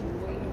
Yeah.